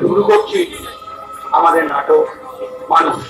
শুরু করছি আমাদের নাটক মানুষ।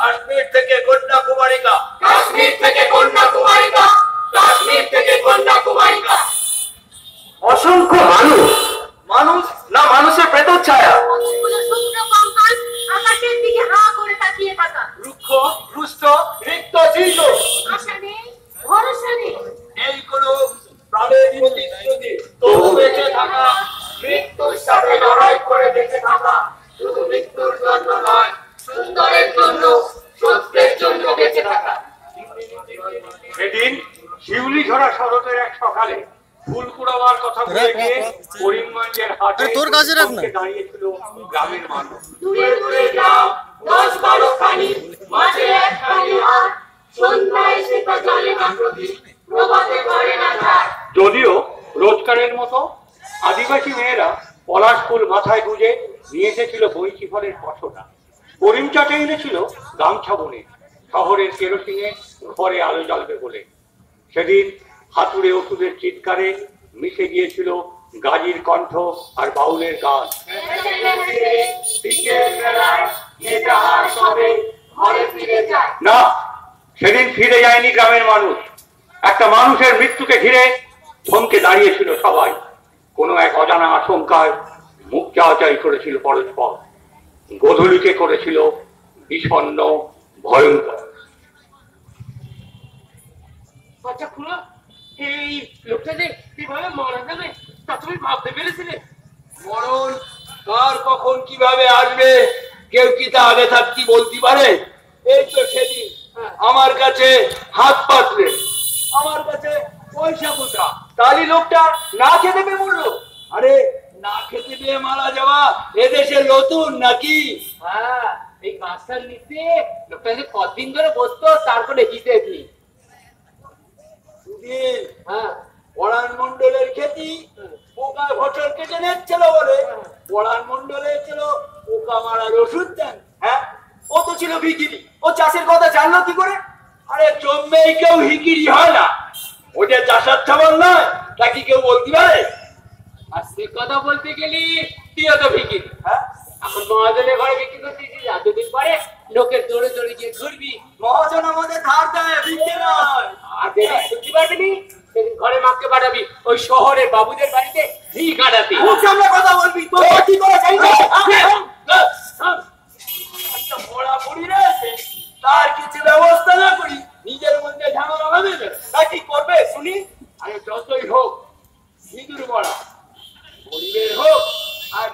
কাশ্মীর থেকে কন্যাকুমারিকা। কাশ্মীর থেকে কন্যাকুমারিকা কাশ্মীর থেকে কন্যাকুমারিকা। অসংখ্য মানুষ মানুষ না মানুষের প্রেতচ্ছায়া কতগুলো শুকনো কঙ্কাল আকাশের দিকে হা করে তাকিয়ে থাকা। রুক্ষ রুষ্ট রিক্ত চিহ্ন আশা নেই ভরসা নেই। এই কোন প্রাণের প্রতিশ্রুতি তবু বেঁচে থাকা মৃত্যুর সাথে করিমগঞ্জের হাটে তোর কাছে রাখ না। দাঁড়িয়েছিল গ্রামের মানুষ। দূরে দূরে গ্রাম দশ বারো খানি মাঝে একখানি হাট। সন্ধ্যায় সেটা জলে না প্রদীপ প্রভাতে করে না ঝাড় যদিও রোজকারের মতো আদিবাসী মেয়েরা পলাশ ফুল মাথায় গুঁজে নিয়ে এসেছিল বইচি ফলের পশোটা। করিম চাটে এনেছিল গামছা বনে শহরের কেরোসিনে ঘরে আলো জ্বলবে বলে। সেদিন হাতুড়ে ওষুধের চিৎকারে মিশে গিয়েছিল গাজীর কণ্ঠ আর বাউলের গান। না সেদিন ফিরে যায়নি গ্রামের মানুষ। একটা মানুষের মৃত্যুকে ঘিরে থমকে দাঁড়িয়েছিল সবাই। কোনো এক অজানা আশঙ্কায় মুখ চাওয়াচাই করেছিল পরস্পর। গোধূলিকে করেছিল বিষণ্ণ ভয়ঙ্কর। এই লোকটা যে কীভাবে মারা যাবে তা তুমি ভাবতে পেরেছিলে? মরণ কার কখন কীভাবে আসবে? কেউ কি তা আগে থাকতে বলতে পারে? এই তো সেদিন আমার কাছে হাত পাতলে। আমার কাছে পয়সা কোথা তালি লোকটা না খেতে পেয়ে মরলো। আরে না খেতে পেয়ে মারা যাওয়া এদেশে নতুন নাকি? হ্যাঁ এই গাছটার নিচে লোকটা যে কদিন ধরে বসতো তারপরে সুধীর হ্যাঁ পরাণ মন্ডলের খেতি পোকার ফসল কেটে নিচ্ছিল বলে। পরাণ মন্ডলের ছিল পোকা মারার ওষুধ দেন। হ্যাঁ ও তো ছিল ভিকিরি। ও চাষের কথা জানলো কি করে? আরে জন্মেই কেউ হিকিরি হয় না। ওটা চাষার ছাবল নয় তা কি কেউ বলতে পারে? আর সে কথা বলতে গেলি তুইও তো ভিকিরি। হ্যাঁ। এখন মহাজনের ঘরে বিক্রি করতেছিস এতদিন পরে লোকের দৌড়ে দৌড়ে গিয়ে ঘুরবি। মহাজন আমাদের ধার দেয় বিক্রি নয়। আর ছুটি পাবি সেদিন ঘরে মাকে পাঠাবি ওই শহরের বাবুদের বাড়িতে ঘি কাটাতে কথা বলবি? তো কি করে একটা মোড়া পড়ি রয়েছে তার কিছু ব্যবস্থা না করি নিজের মধ্যে ঝামেলা হবে তা কি করবে শুনি? আরে যতই হোক সিঁদুর মরা গরিবের হোক আর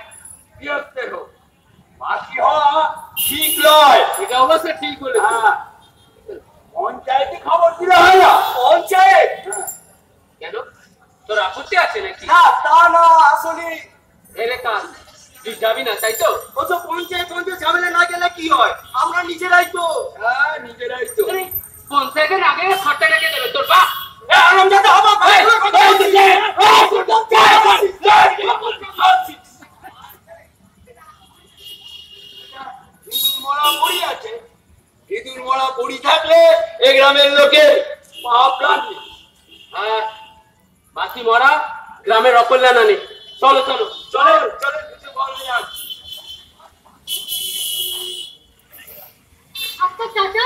গৃহস্থের হোক বাকি হওয়া ঠিক নয়। এটা অবশ্য ঠিক বলে পঞ্চায়েতে খবর দিলে হয় না পঞ্চায়েত কেন তোর আপত্তি আছে নাকি না আসলে। এরে তুই যাবি না তাই তো? ও তো পঞ্চায়েত পঞ্চায়েত ঝামেলা না গেলে কি হয়? আমরা নিজেরাই তো। হ্যাঁ নিজেরাই তো। পঞ্চায়েতের আগে রেখে দেবে তোর বাপ। অকল্যাণ আনে। চলো চলো চলে চলে কিছু বলবি আচ্ছা চাচা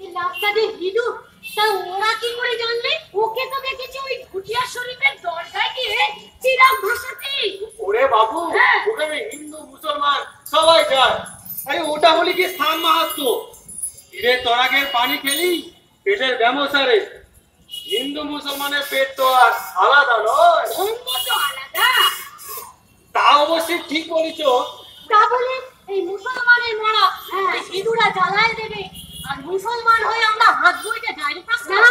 এই রাস্তাতে হিদু তা ওরা কি করে জানলে? ওকে তো দেখেছি ওই ভুটিয়া শরীফের দরজায় গিয়ে চিরাগ ভাসাতে। ওরে বাবু হ্যাঁ। ওখানে হিন্দু মুসলমান সবাই যায়। আরে ওটা হলি কি স্থান মাহাত্ম? এরে তরাগের পানি খেলি পেটের ব্যামসারে হিন্দু মুসলমানের পেট তো আর আলাদা নয়। অবশ্যই ঠিক বলিছ। তা বলে এই মুসলমানের মরা হ্যাঁ হিন্দুরা জ্বালায় দেবে। আর মুসলমান হয়ে আমরা হাত বইতে যাই। না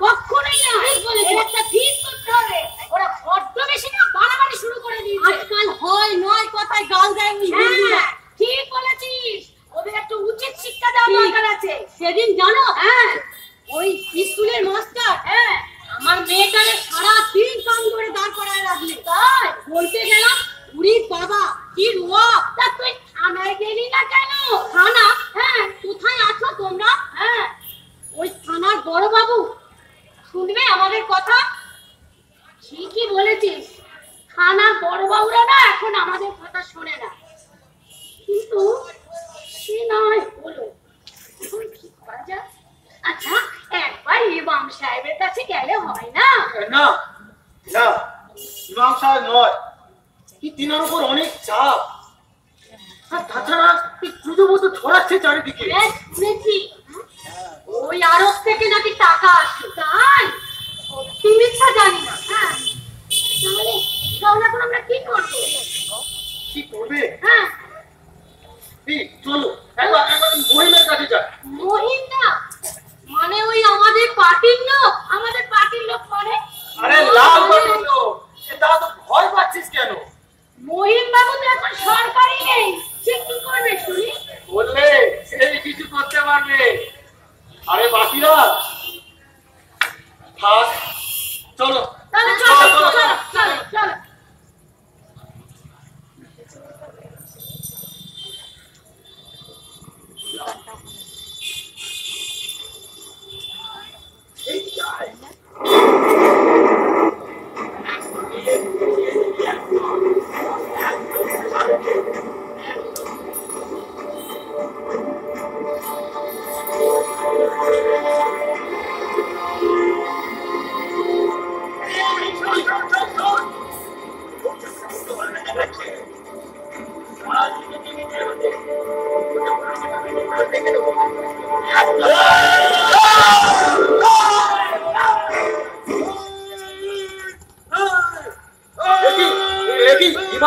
কখনোই না। ঠিক বলেছে। একটা ঠিক করতে হবে। ওরা বড্ড বেশি না বাড়াবাড়ি শুরু করে দিয়েছে। আজকাল হয় নয় কথায় গাল দেয় হিন্দুরা। ঠিক বলেছিস। ওদের একটু উচিত শিক্ষা দেওয়া দরকার আছে। সেদিন জানো? হ্যাঁ। ওই স্কুলের মাস্টার হ্যাঁ। আমার মেয়েটারে সারা দিন কাম করে দাঁড় করায় রাখলে। তাই? বলতে গেলাম বাবা কি রোয়া তা তুই থানায় গেলি না কেন? থানা? হ্যাঁ কোথায় আছো তোমরা? হ্যাঁ ওই থানার বড় বাবু শুনবে আমাদের কথা? ঠিকই বলেছিস। থানার বড় বাবুরা না এখন আমাদের কথা শোনে না। কিন্তু সে নয় হলো। এখন কি করা যায়? আচ্ছা একবার ইমাম সাহেবের কাছে গেলে হয় না? না না ইমাম সাহেব নয়। কি তিনার উপর মতো চারিদিকে? শুনেছি। ওই আরব থেকে নাকি টাকা আসে তাই? সত্যি মিথ্যা জানি না। হ্যাঁ। তাহলে তাহলে এখন আমরা কি করব? কি করবে? হ্যাঁ। চলো একবার একবার মহিলার কাছে যাই। মহিন্দা মানে ওই আমাদের পার্টির লোক আমাদের পার্টির লোক মানে আরে লাল বাটন লোক এ দাদা তো ভয় পাচ্ছিস কেন মহিন বাবু তো এখন সরকারি নেই সে কি করবে শুনি বললে সেই কিছু করতে পারবে আরে বাকিরা থাক চলো তাহলে চলো, চলো চলো, চলো চলো।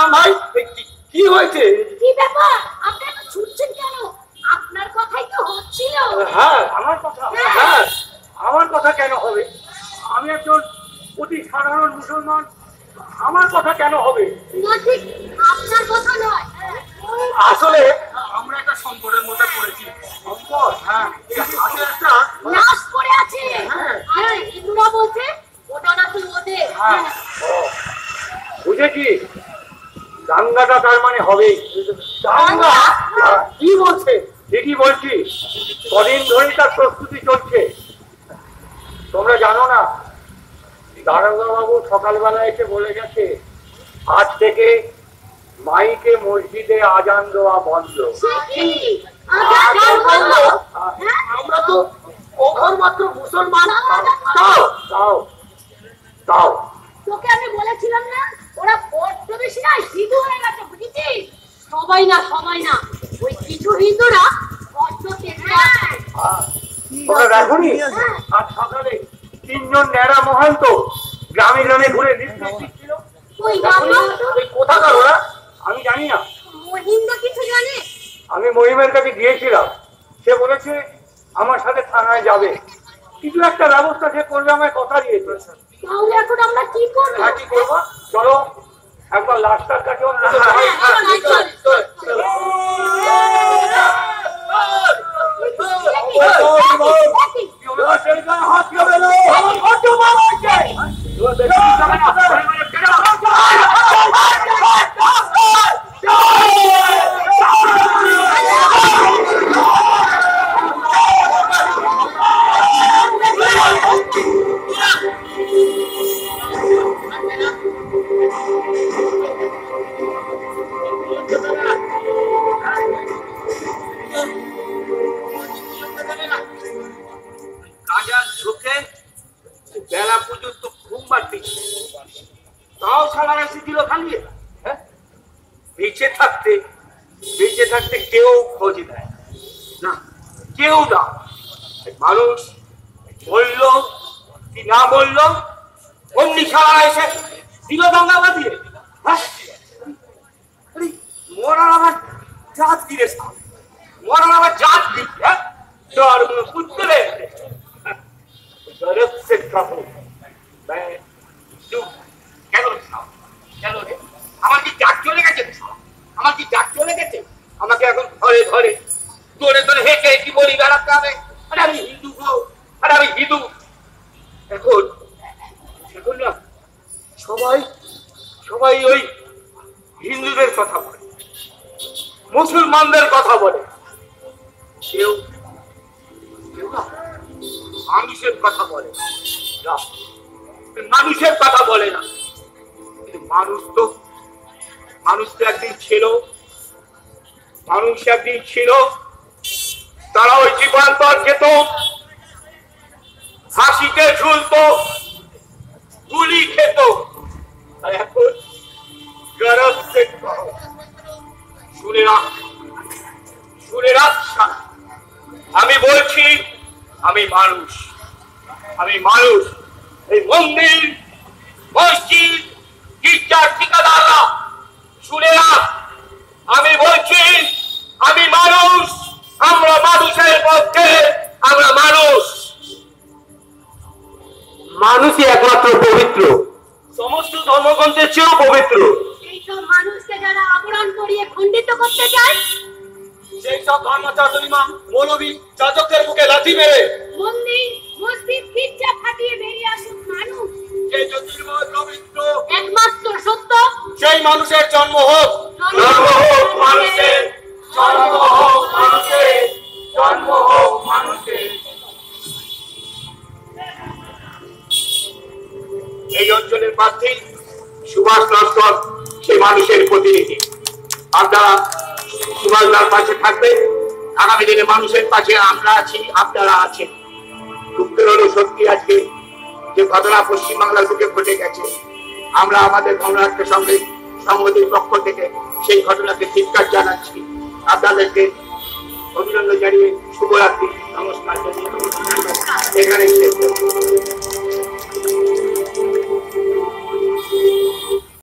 ইমাম ভাই? কি- হয়েছে? কি ব্যাপার? আপনি এত ছুটছেন কেন? আপনার কথাই তো হচ্ছিল। হ্যাঁ আমার কথা। হ্যাঁ। আমার কথা কেন হবে? আমি একজন অতি সাধারণ মুসলমান। আমার কথা কেন হবে? না ঠিক আপনার কথা নয়। আসলে আমরা একটা সংকটের মধ্যে পড়েছি। সম্পদ হ্যাঁ একটা। লাশ পড়ে আছে। হ্যাঁ। হিন্দুরা বলছে ওটা নাকি ওদের। হ্যাঁ। বুঝেছি। দাঙ্গাটা তার মানে হবেই দাঙ্গা? কি বলছে? ঠিকই বলছি। কদিন ধরেই তার প্রস্তুতি চলছে। তোমরা জানো না দারোগা বাবু সকালবেলা এসে বলে গেছে আজ থেকে মাইকে মসজিদে আজান দেওয়া বন্ধ। হ্যাঁ? আমরা তো অঘর মাত্র মুসলমান তাও তাও তাও তোকে আমি বলেছিলাম না ওরা বড্ড বেশি না হিন্দু হয়ে গেছে বুঝেছিস সবাই না সবাই না ওই কিছু হিন্দুরা বড্ড তেমরা আহ, তোমরা দেখোনি আজ সকালে তিনজন ন্যাড়া মহান্ত গ্রামে গ্রামে ঘুরে কোথাকার ওরা? আমি জানি না। কিছু জানে? আমি মহিমের কাছে গিয়েছিলাম। সে বলেছে আমার সাথে থানায় যাবে। কিছু একটা ব্যবস্থা সে করবে আমায় কথা দিয়েছে। তাহলে এখন আমরা কি করব? হ্যাঁ কি করব? চলো একবার লাস্টার কাছে অন্তত যাই। বেলা পর্যন্ত ঘুম তাও দিল হ্যাঁ? বেঁচে থাকতে বেঁচে থাকতে কেউ খোঁজ দেয় না। কেউ না। মানুষ বলল কি না বলল, অমনি সারা এসে দিল দাঙ্গা বাঁধিয়ে। হ্যাঁ? মরার আবার জাত দিলে মরার আবার জাত দিল হ্যাঁ? পুত্রে গরব সে কাহো কেন কেন রে? আমার কি জাত চলে গেছে? আমার কি জাত চলে গেছে? আমাকে এখন ধরে ধরে। ধরে ধরে হেঁটে কি বলি, বেড়াতে হবে। আরে আমি হিন্দু গো। আরে আমি হিন্দু। এখন এখন না, সবাই সবাই ওই হিন্দুদের কথা বলে, মুসলমানদের কথা বলে। কেউ মানুষের কথা বলে মানুষের কথা বলে না। মানুষ তো মানুষ তো একদিন ছিল। মানুষ একদিন ছিল। তারা ওই জীবান্তর যেত। হাসিতে ঝুলতো। গুলি খেত। শুনে রাখ। শুনে রাখ আমি বলছি আমি মানুষ। আমি মানুষ। এই মন্দির মসজিদ গির্জার ঠিকাদাররা শুনে রাখ আমি বলছি আমি মানুষ। আমরা মানুষের পক্ষে আমরা মানুষ। মানুষই একমাত্র পবিত্র। সমস্ত ধর্মগ্রন্থের চেয়েও পবিত্র। এইসব মানুষকে যারা আবরণ করিয়ে খণ্ডিত করতে চায় সেই সব ধর্মাচার্যিমা মৌলবী যাজকদের মুখে লাথি মেরে। মন্দির মসজিদ গির্জা ফাটিয়ে বেরিয়ে আসুক মানুষ। যে জ্যোতির্ময় পবিত্র? একমাত্র সত্য। সেই মানুষের জন্ম হোক। জন্ম হোক মানুষের, জন্ম হোক মানুষের, জন্ম হোক মানুষের। এই অঞ্চলের প্রার্থী সুভাষ লস্কর সেই মানুষের প্রতিনিধি। আপনারা সুভাষ পাশে থাকবে। আগামী দিনে মানুষের পাশে আমরা আছি, আপনারা আছেন। দুঃখের হলো সত্যি আজকে যে ঘটনা পশ্চিমবাংলার বুকে ঘটে গেছে। আমরা আমাদের গণরাষ্ট্র সঙ্গে সংগতির পক্ষ থেকে সেই ঘটনাকে ধিক্কার জানাচ্ছি। আপনাদেরকে অভিনন্দন জানিয়ে শুভরাত্রি। নমস্কার। এখানে।